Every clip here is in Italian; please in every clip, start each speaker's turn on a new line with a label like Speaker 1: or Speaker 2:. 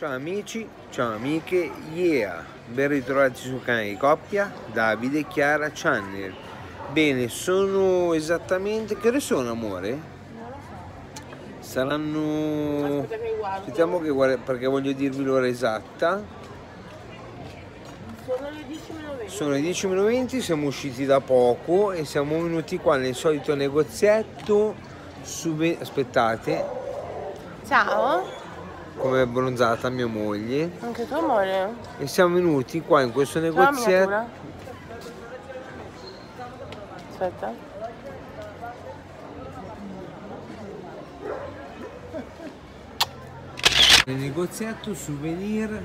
Speaker 1: Ciao amici, ciao amiche, yeah! Ben ritrovati sul canale di coppia, Davide e Chiara Channel. Bene, sono esattamente... Che ore sono amore? Saranno...
Speaker 2: Aspetta che guardo.
Speaker 1: Aspettiamo che guarda, perché voglio dirvi l'ora esatta.
Speaker 2: Sono le 10 meno 20.
Speaker 1: Sono le 10.20, siamo usciti da poco e siamo venuti qua nel solito negozietto su... Aspettate,
Speaker 2: Ciao.
Speaker 1: Come è bronzata mia moglie.
Speaker 2: Anche tu amore.
Speaker 1: E siamo venuti qua in questo negozietto.
Speaker 2: Aspetta.
Speaker 1: Nel negozietto souvenir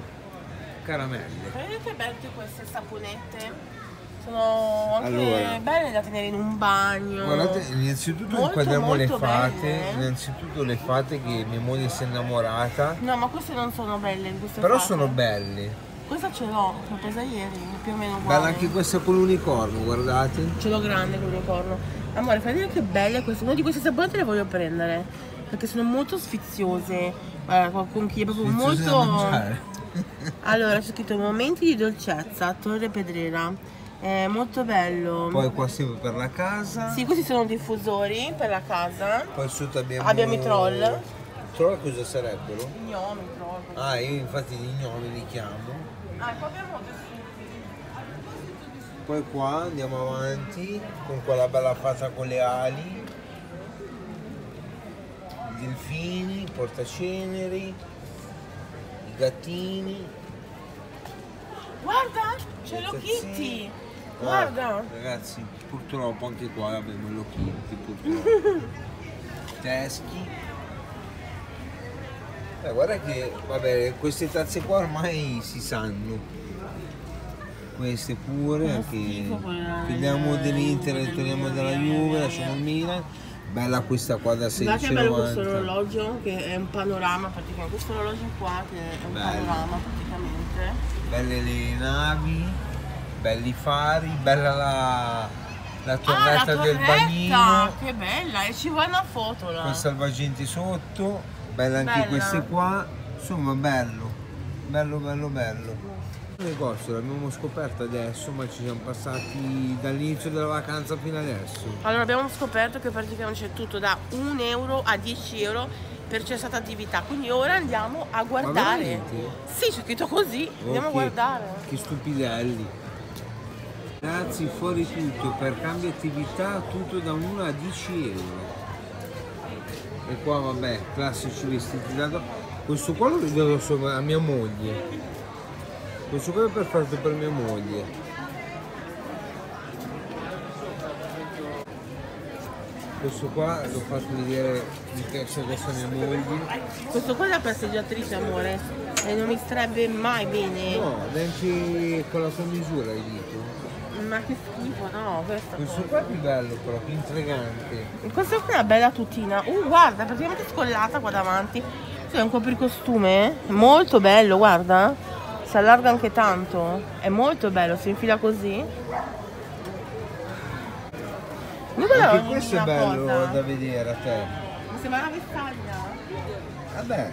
Speaker 1: caramelle.
Speaker 2: Vedete che belle queste saponette? Sono anche
Speaker 1: Allora.
Speaker 2: belle da tenere in un bagno.
Speaker 1: Guardate, innanzitutto
Speaker 2: Molto,
Speaker 1: inquadriamo le
Speaker 2: molto
Speaker 1: fate.
Speaker 2: belle.
Speaker 1: Innanzitutto le fate che mia moglie si è innamorata.
Speaker 2: No, ma queste non sono belle
Speaker 1: Però
Speaker 2: fate.
Speaker 1: sono belle.
Speaker 2: Questa ce l'ho, l'ho presa ieri, più o meno
Speaker 1: Bella
Speaker 2: uguale.
Speaker 1: anche questa con l'unicorno, guardate.
Speaker 2: Ce l'ho grande con l'unicorno. Amore, fai vedere che belle queste. Una di queste saponette le voglio prendere. Perché sono molto sfiziose. Guarda, con chi è proprio
Speaker 1: Sfiziose
Speaker 2: molto. Allora, c'è scritto momenti di dolcezza, Torre Pedrera. È molto bello.
Speaker 1: Poi qua sempre per la casa.
Speaker 2: Sì, questi sono diffusori per la casa.
Speaker 1: Poi sotto abbiamo.
Speaker 2: Abbiamo i troll.
Speaker 1: Troll cosa sarebbero?
Speaker 2: Gnomi, troll.
Speaker 1: Ah, io infatti gli gnomi li chiamo.
Speaker 2: Ah, poi abbiamo
Speaker 1: Poi qua andiamo avanti con quella bella fata con le ali. I delfini, i portaceneri, i gattini.
Speaker 2: Guarda, c'è lo
Speaker 1: tazzini.
Speaker 2: Kitty.
Speaker 1: Ah,
Speaker 2: Guarda.
Speaker 1: ragazzi, purtroppo anche qua abbiamo lo Kitty, purtroppo. Teschi. Eh, guarda che, vabbè, queste tazze qua ormai si sanno. Queste pure,
Speaker 2: quella-
Speaker 1: chiudiamo dell'Inter e
Speaker 2: del
Speaker 1: torniamo dalla Juve, lasciamo il. Milan. Bella questa qua da
Speaker 2: Guarda che bello questo
Speaker 1: 16,90.
Speaker 2: orologio che è un panorama praticamente. Questo orologio qua che è un
Speaker 1: Bello.
Speaker 2: panorama praticamente.
Speaker 1: Belle le navi, belli fari, bella la, la
Speaker 2: Ah,
Speaker 1: torretta
Speaker 2: la
Speaker 1: del bagnino.
Speaker 2: Che bella! E ci vuole una foto là.
Speaker 1: con salvagenti sotto, belle anche
Speaker 2: Bella.
Speaker 1: queste qua, insomma bello, bello bello bello. Il negozio l'abbiamo scoperto adesso ma ci siamo passati dall'inizio della vacanza fino adesso.
Speaker 2: Allora abbiamo scoperto che praticamente c'è tutto da 1 euro a 10 euro per cessata attività. Quindi ora andiamo a guardare. Sì, c'è scritto così. Andiamo a
Speaker 1: Ok,
Speaker 2: guardare.
Speaker 1: Che stupidelli. Ragazzi fuori tutto, per cambio attività tutto da 1 a 10 euro. E qua vabbè, classici vestiti da. Questo qua lo vedo solo a mia moglie. Questo qua è perfetto per mia moglie. Questo qua l'ho fatto vedere, mi piace adesso a mia moglie.
Speaker 2: Questo qua è la passeggiatrice, amore. E non mi starebbe mai bene.
Speaker 1: No, neanche con la sua misura hai detto.
Speaker 2: Ma che schifo, no, questo.
Speaker 1: Questo qua è più bello però, più intrigante.
Speaker 2: Questa qui è una bella tutina. Uh, guarda, è praticamente scollata qua davanti. È un copricostume. È molto bello, guarda. Si allarga anche tanto. È molto bello, si infila così.
Speaker 1: Anche questo è bello
Speaker 2: cosa.
Speaker 1: da vedere a te.
Speaker 2: Mi sembra una vestaglia.
Speaker 1: Vabbè.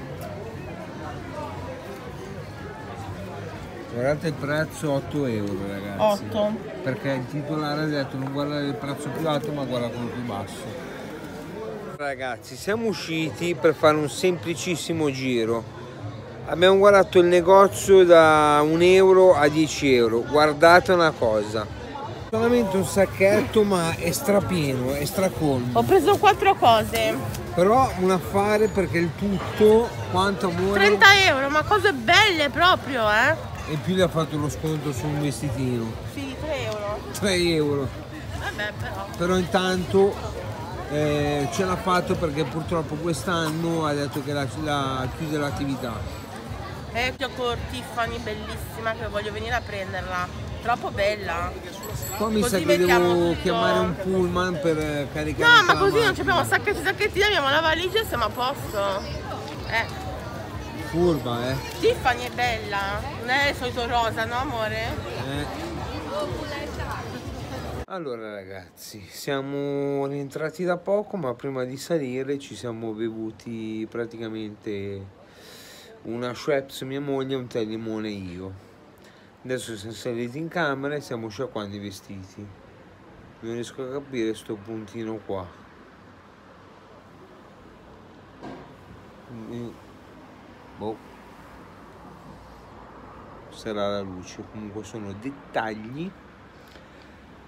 Speaker 1: Guardate il prezzo 8 euro ragazzi.
Speaker 2: 8.
Speaker 1: Perché il titolare ha detto non guardare il prezzo più alto ma guarda quello più basso. Ragazzi siamo usciti per fare un semplicissimo giro. Abbiamo guardato il negozio da 1 euro a 10 euro. Guardate una cosa. Solamente un sacchetto ma è strapieno, è stracolmo.
Speaker 2: Ho preso quattro cose.
Speaker 1: Però un affare perché il tutto, quanto amore,
Speaker 2: 30 euro, ma cose belle proprio, eh?
Speaker 1: e più le ha fatto lo sconto su un vestitino.
Speaker 2: Sì, 3 euro.
Speaker 1: 3 euro.
Speaker 2: Vabbè, però.
Speaker 1: Però intanto eh, ce l'ha fatto perché purtroppo quest'anno ha detto che la, la chiude l'attività.
Speaker 2: Ecco con Tiffany bellissima che voglio venire a prenderla. Troppo bella.
Speaker 1: Qua mi
Speaker 2: Così
Speaker 1: sa che devo
Speaker 2: tutto.
Speaker 1: chiamare un pullman per eh, caricare.
Speaker 2: No, ma così non abbiamo sacchetti sacchettini, abbiamo la valigia e siamo a posto. Eh,
Speaker 1: Furba, eh.
Speaker 2: Tiffany è bella. Non è il solito rosa, no amore?
Speaker 1: Eh. Allora ragazzi, siamo rientrati da poco, ma prima di salire ci siamo bevuti praticamente una Schweppes mia moglie e un tè limone io. Adesso siamo saliti in camera e stiamo sciacquando i vestiti. Non riesco a capire sto puntino qua. Boh. Sarà la luce, comunque sono dettagli.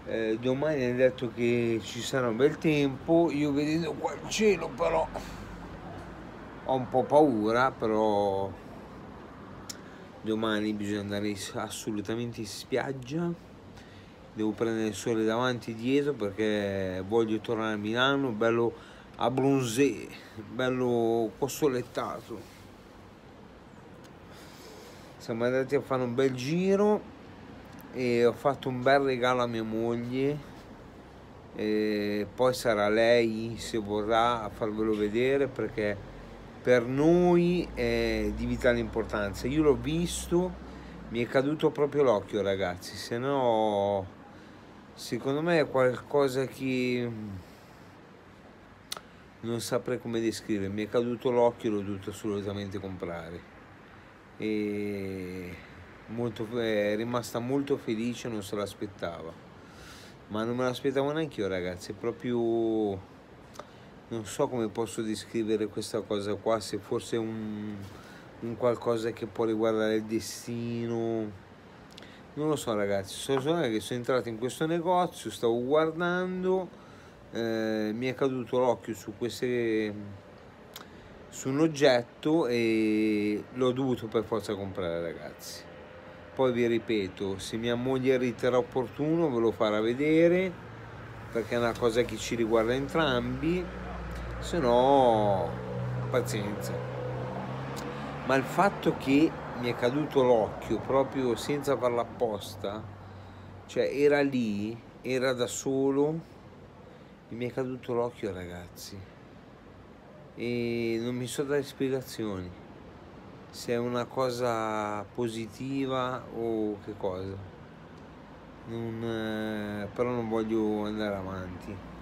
Speaker 1: Eh, domani hanno detto che ci sarà un bel tempo, io vedendo qua il cielo però ho un po' paura, però domani bisogna andare assolutamente in spiaggia. Devo prendere il sole davanti e dietro perché voglio tornare a Milano, bello abbronzé, bello cosolettato. Siamo andati a fare un bel giro e ho fatto un bel regalo a mia moglie e poi sarà lei se vorrà a farvelo vedere perché per noi è di vitale importanza. Io l'ho visto, mi è caduto proprio l'occhio ragazzi, se no secondo me è qualcosa che non saprei come descrivere, mi è caduto l'occhio e l'ho dovuto assolutamente comprare. E molto, è rimasta molto felice, non se l'aspettava. Ma non me l'aspettavo neanche io ragazzi, è proprio non so come posso descrivere questa cosa qua, se forse un, un qualcosa che può riguardare il destino. Non lo so ragazzi, so solo che sono entrato in questo negozio, stavo guardando, eh, mi è caduto l'occhio su queste su un oggetto e l'ho dovuto per forza comprare ragazzi. Poi vi ripeto se mia moglie riterrà opportuno ve lo farà vedere perché è una cosa che ci riguarda entrambi se no pazienza. Ma il fatto che mi è caduto l'occhio proprio senza farla apposta, cioè era lì, era da solo, e mi è caduto l'occhio ragazzi. E non mi so dare spiegazioni, se è una cosa positiva o che cosa. Non, eh, però non voglio andare avanti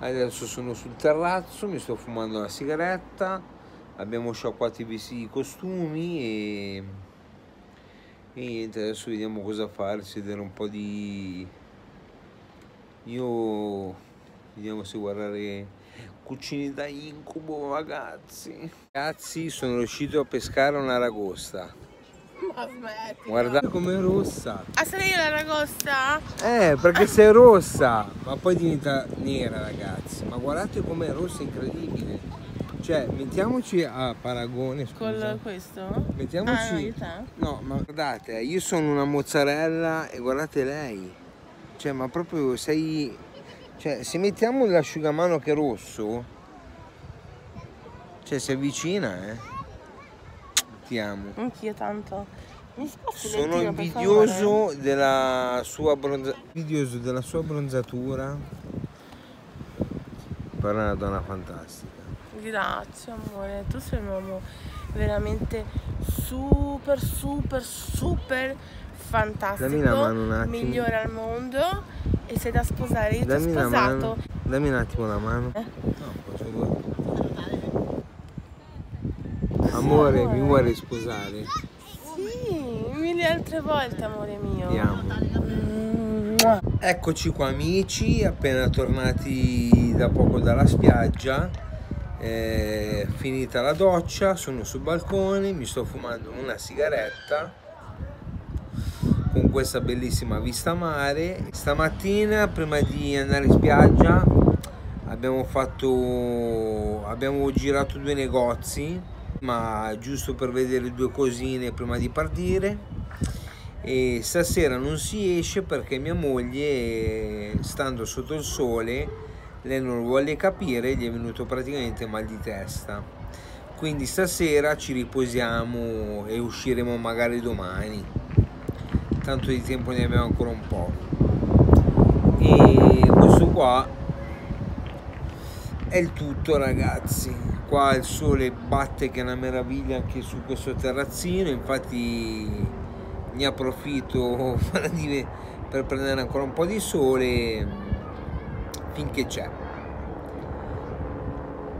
Speaker 1: adesso sono sul terrazzo mi sto fumando la sigaretta abbiamo sciacquato i vestiti costumi e, e niente adesso vediamo cosa fare vedere un po' di io vediamo se guardare cucine da incubo ragazzi. Ragazzi sono riuscito a pescare una ragosta
Speaker 2: ma smetti.
Speaker 1: Guardate com'è rossa.
Speaker 2: Ah, sarei io la ragosta?
Speaker 1: Eh, perché sei rossa. Ma poi diventa nera, ragazzi. Ma guardate com'è rossa, incredibile. Cioè, mettiamoci a paragone, scusa.
Speaker 2: Con questo?
Speaker 1: Mettiamoci...
Speaker 2: Ah,
Speaker 1: no, ma guardate, io sono una mozzarella e guardate lei. Cioè, ma proprio sei... Cioè, se mettiamo l'asciugamano che è rosso, cioè si avvicina, eh. Ti amo.
Speaker 2: Anch'io tanto.
Speaker 1: Sono invidioso della sua bronza... invidioso della sua bronzatura. Per una donna fantastica.
Speaker 2: Grazie amore, tu sei un uomo veramente super super super fantastico.
Speaker 1: Dammi la mano un attimo.
Speaker 2: Migliore al mondo e sei da sposare. Io
Speaker 1: Dammi
Speaker 2: ti ho sposato.
Speaker 1: Dammi un attimo la mano.
Speaker 2: Eh?
Speaker 1: No, posso Amore, mi vuoi sposare?
Speaker 2: Sì, mille altre volte, amore mio.
Speaker 1: Ti amo. Eccoci qua amici, appena tornati da poco dalla spiaggia. Eh, finita la doccia, sono sul balcone, mi sto fumando una sigaretta con questa bellissima vista mare. Stamattina, prima di andare in spiaggia, abbiamo fatto abbiamo girato due negozi ma giusto per vedere due cosine prima di partire. E stasera non si esce perché mia moglie stando sotto il sole lei non lo vuole capire gli è venuto praticamente mal di testa. Quindi stasera ci riposiamo e usciremo magari domani. Tanto di tempo ne abbiamo ancora un po' e questo qua è il tutto ragazzi. Qua il sole batte che è una meraviglia anche su questo terrazzino. Infatti ne approfitto per prendere ancora un po' di sole finché c'è.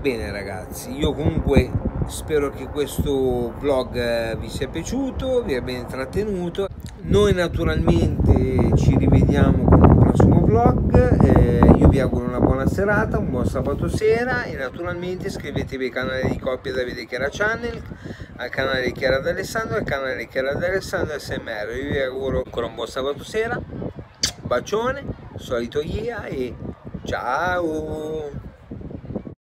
Speaker 1: Bene ragazzi io comunque spero che questo vlog eh, vi sia piaciuto vi abbia intrattenuto. Noi naturalmente ci rivediamo con un prossimo vlog auguro una buona serata un buon sabato sera e naturalmente iscrivetevi al canale di Coppia Davide Chiara Channel al canale di Chiara D'Alessandro al canale di Chiara D'Alessandro SMR io vi auguro ancora un buon sabato sera bacione solito Ia e ciao